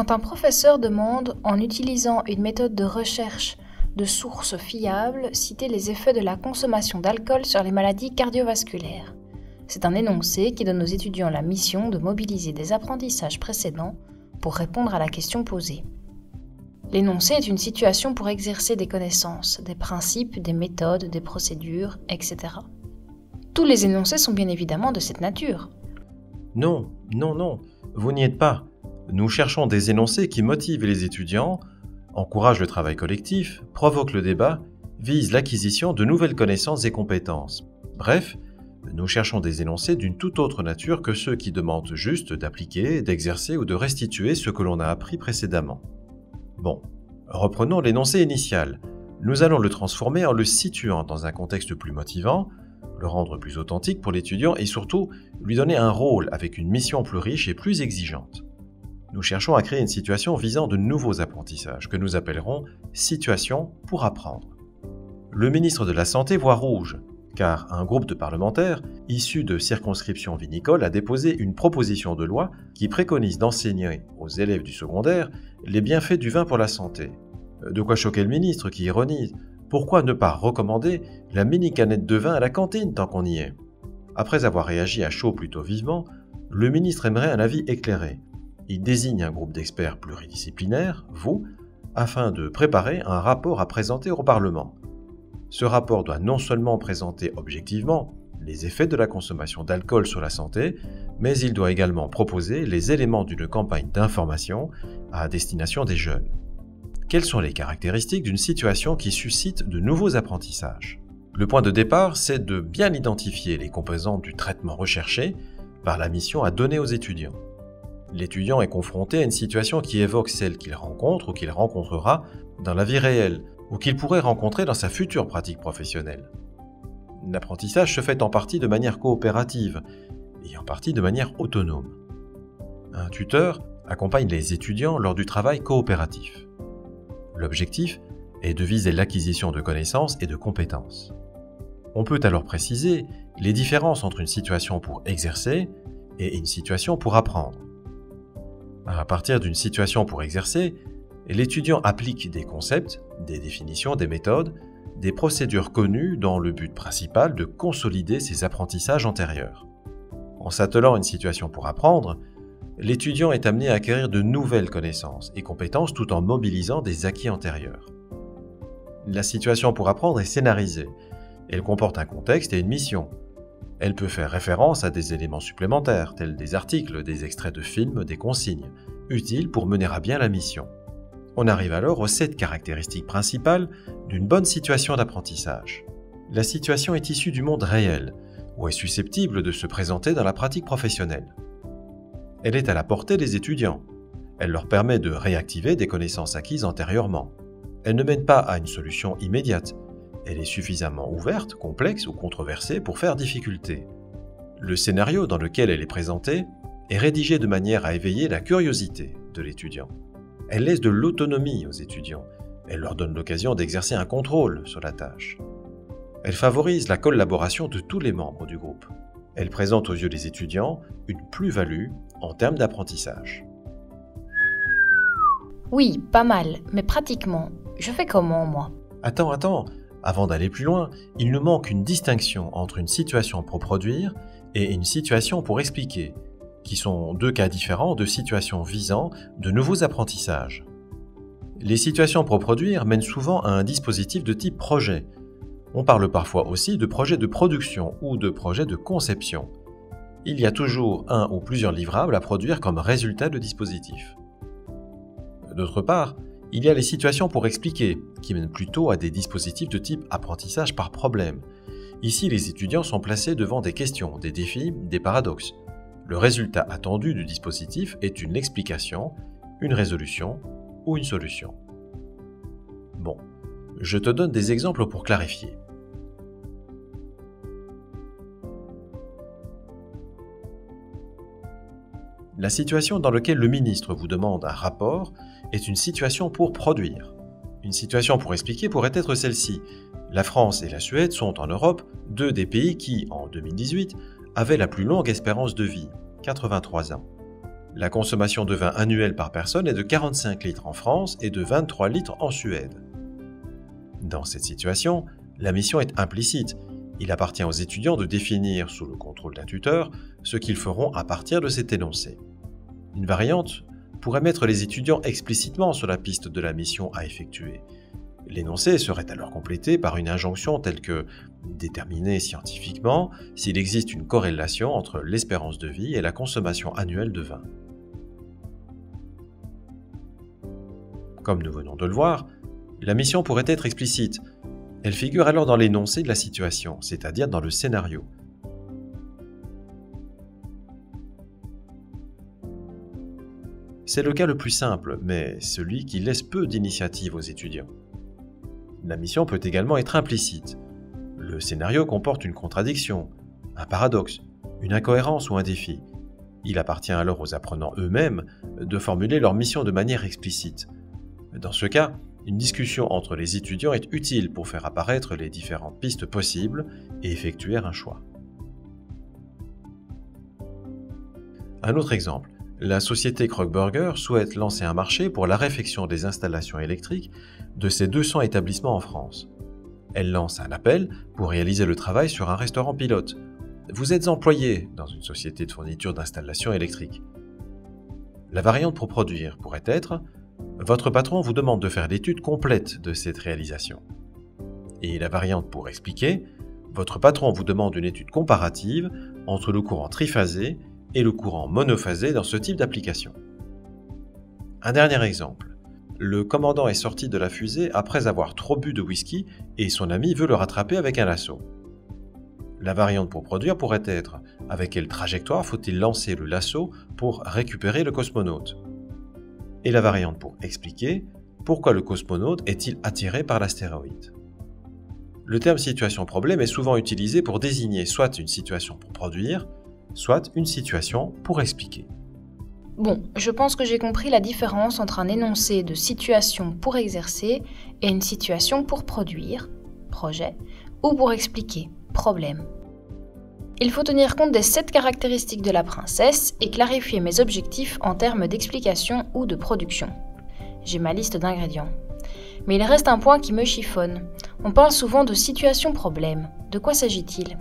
Quand un professeur demande, en utilisant une méthode de recherche de sources fiables, citer les effets de la consommation d'alcool sur les maladies cardiovasculaires. C'est un énoncé qui donne aux étudiants la mission de mobiliser des apprentissages précédents pour répondre à la question posée. L'énoncé est une situation pour exercer des connaissances, des principes, des méthodes, des procédures, etc. Tous les énoncés sont bien évidemment de cette nature. Non, non, non, vous n'y êtes pas. Nous cherchons des énoncés qui motivent les étudiants, encouragent le travail collectif, provoquent le débat, visent l'acquisition de nouvelles connaissances et compétences. Bref, nous cherchons des énoncés d'une toute autre nature que ceux qui demandent juste d'appliquer, d'exercer ou de restituer ce que l'on a appris précédemment. Bon, reprenons l'énoncé initial. Nous allons le transformer en le situant dans un contexte plus motivant, le rendre plus authentique pour l'étudiant et surtout lui donner un rôle avec une mission plus riche et plus exigeante. Nous cherchons à créer une situation visant de nouveaux apprentissages que nous appellerons situation pour apprendre. Le ministre de la Santé voit rouge car un groupe de parlementaires, issus de circonscriptions vinicoles, a déposé une proposition de loi qui préconise d'enseigner aux élèves du secondaire les bienfaits du vin pour la santé. De quoi choquer le ministre qui ironise Pourquoi ne pas recommander la mini canette de vin à la cantine tant qu'on y est? Après avoir réagi à chaud plutôt vivement, le ministre aimerait un avis éclairé. Il désigne un groupe d'experts pluridisciplinaires, vous, afin de préparer un rapport à présenter au Parlement. Ce rapport doit non seulement présenter objectivement les effets de la consommation d'alcool sur la santé, mais il doit également proposer les éléments d'une campagne d'information à destination des jeunes. Quelles sont les caractéristiques d'une situation qui suscite de nouveaux apprentissages? Le point de départ, c'est de bien identifier les composantes du traitement recherché par la mission à donner aux étudiants. L'étudiant est confronté à une situation qui évoque celle qu'il rencontre ou qu'il rencontrera dans la vie réelle, ou qu'il pourrait rencontrer dans sa future pratique professionnelle. L'apprentissage se fait en partie de manière coopérative et en partie de manière autonome. Un tuteur accompagne les étudiants lors du travail coopératif. L'objectif est de viser l'acquisition de connaissances et de compétences. On peut alors préciser les différences entre une situation pour exercer et une situation pour apprendre. À partir d'une situation pour exercer, l'étudiant applique des concepts, des définitions, des méthodes, des procédures connues dans le but principal de consolider ses apprentissages antérieurs. En s'attelant à une situation pour apprendre, l'étudiant est amené à acquérir de nouvelles connaissances et compétences tout en mobilisant des acquis antérieurs. La situation pour apprendre est scénarisée. Elle comporte un contexte et une mission. Elle peut faire référence à des éléments supplémentaires, tels des articles, des extraits de films, des consignes, utiles pour mener à bien la mission. On arrive alors aux sept caractéristiques principales d'une bonne situation d'apprentissage. La situation est issue du monde réel, ou est susceptible de se présenter dans la pratique professionnelle. Elle est à la portée des étudiants. Elle leur permet de réactiver des connaissances acquises antérieurement. Elle ne mène pas à une solution immédiate. Elle est suffisamment ouverte, complexe ou controversée pour faire difficulté. Le scénario dans lequel elle est présentée est rédigé de manière à éveiller la curiosité de l'étudiant. Elle laisse de l'autonomie aux étudiants. Elle leur donne l'occasion d'exercer un contrôle sur la tâche. Elle favorise la collaboration de tous les membres du groupe. Elle présente aux yeux des étudiants une plus-value en termes d'apprentissage. Oui, pas mal, mais pratiquement. Je fais comment, moi? Attends, attends. Avant d'aller plus loin, il nous manque une distinction entre une situation pour produire et une situation pour expliquer, qui sont deux cas différents de situations visant de nouveaux apprentissages. Les situations pour produire mènent souvent à un dispositif de type projet. On parle parfois aussi de projet de production ou de projet de conception. Il y a toujours un ou plusieurs livrables à produire comme résultat de dispositif. D'autre part, il y a les situations pour expliquer, qui mènent plutôt à des dispositifs de type apprentissage par problème. Ici, les étudiants sont placés devant des questions, des défis, des paradoxes. Le résultat attendu du dispositif est une explication, une résolution ou une solution. Bon, je te donne des exemples pour clarifier. La situation dans laquelle le ministre vous demande un rapport est une situation pour produire. Une situation pour expliquer pourrait être celle-ci. La France et la Suède sont en Europe deux des pays qui, en 2018, avaient la plus longue espérance de vie, 83 ans. La consommation de vin annuelle par personne est de 45 litres en France et de 23 litres en Suède. Dans cette situation, la mission est implicite. Il appartient aux étudiants de définir, sous le contrôle d'un tuteur, ce qu'ils feront à partir de cet énoncé. Une variante pourrait mettre les étudiants explicitement sur la piste de la mission à effectuer. L'énoncé serait alors complété par une injonction telle que déterminer scientifiquement s'il existe une corrélation entre l'espérance de vie et la consommation annuelle de vin. Comme nous venons de le voir, la mission pourrait être explicite. Elle figure alors dans l'énoncé de la situation, c'est-à-dire dans le scénario. C'est le cas le plus simple, mais celui qui laisse peu d'initiative aux étudiants. La mission peut également être implicite. Le scénario comporte une contradiction, un paradoxe, une incohérence ou un défi. Il appartient alors aux apprenants eux-mêmes de formuler leur mission de manière explicite. Dans ce cas, une discussion entre les étudiants est utile pour faire apparaître les différentes pistes possibles et effectuer un choix. Un autre exemple. La société Krogburger souhaite lancer un marché pour la réfection des installations électriques de ses 200 établissements en France. Elle lance un appel pour réaliser le travail sur un restaurant pilote. Vous êtes employé dans une société de fourniture d'installations électriques. La variante pour produire pourrait être votre patron vous demande de faire l'étude complète de cette réalisation. Et la variante pour expliquer, votre patron vous demande une étude comparative entre le courant triphasé et le courant monophasé dans ce type d'application. Un dernier exemple. Le commandant est sorti de la fusée après avoir trop bu de whisky et son ami veut le rattraper avec un lasso. La variante pour produire pourrait être avec quelle trajectoire faut-il lancer le lasso pour récupérer le cosmonaute? Et la variante pour expliquer pourquoi le cosmonaute est-il attiré par l'astéroïde? Le terme situation-problème est souvent utilisé pour désigner soit une situation pour produire, soit une situation pour expliquer. Bon, je pense que j'ai compris la différence entre un énoncé de situation pour exercer et une situation pour produire, projet, ou pour expliquer, problème. Il faut tenir compte des sept caractéristiques de la princesse et clarifier mes objectifs en termes d'explication ou de production. J'ai ma liste d'ingrédients. Mais il reste un point qui me chiffonne. On parle souvent de situation-problème. De quoi s'agit-il?